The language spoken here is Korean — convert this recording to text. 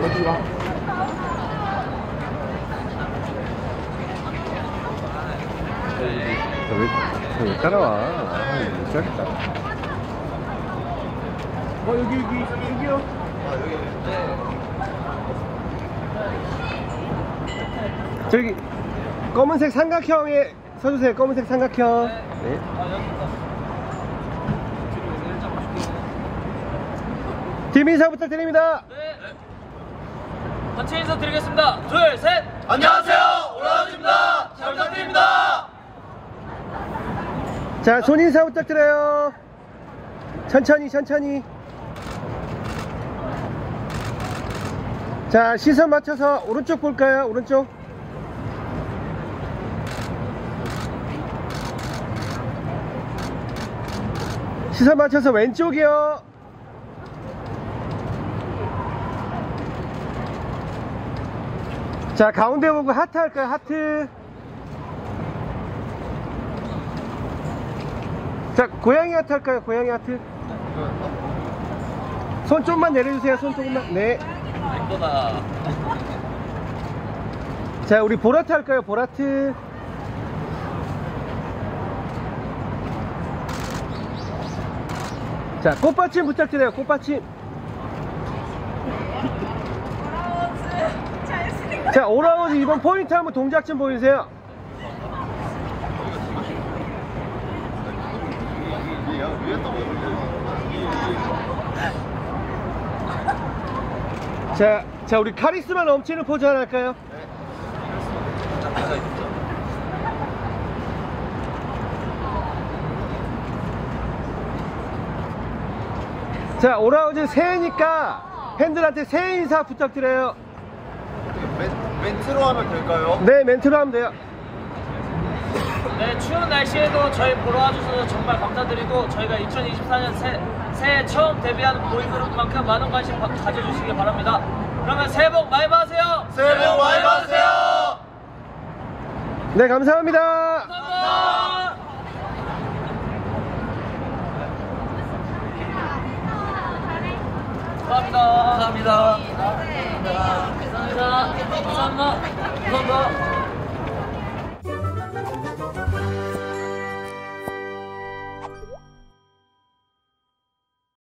어디가? 왜, 왜 따라와? 아, 못 살겠다. 어 여기 여기 여기요. 저기 검은색 삼각형에 서주세요. 검은색 삼각형. 네. 팀 인사 부탁드립니다. 단체 인사 드리겠습니다. 둘, 셋. 안녕하세요 오라운입니다 잘 부탁드립니다 자, 손 인사 부탁드려요. 천천히, 천천히. 자, 시선 맞춰서 오른쪽 볼까요? 오른쪽. 시선 맞춰서 왼쪽이요. 자, 가운데 보고 하트 할까요? 하트. 자, 고양이 하트 할까요? 고양이 하트. 손 좀만 내려주세요. 손 조금만. 네. 이거다. 자, 우리 보라트 할까요? 보라트. 자, 꽃받침 부탁드려요. 꽃받침. 자, 오라우즈 이번 포인트 한번 동작 좀 보여주세요. 자, 자, 우리 카리스마 넘치는 포즈 하나 할까요? 자, 오라우즈 새해니까 팬들한테 새해 인사 부탁드려요. 멘, 멘트로 하면 될까요? 네, 멘트로 하면 돼요. 네, 추운 날씨에도 저희 보러 와주셔서 정말 감사드리고 저희가 2024년 새, 새해 처음 데뷔하는 보이그룹만큼 많은 관심 가, 가져주시기 바랍니다. 그러면 새해 복 많이 받으세요. 새해 복 많이 받으세요 네, 감사합니다. 감사합니다. 감사합니다. 감사합니다. 三哥三哥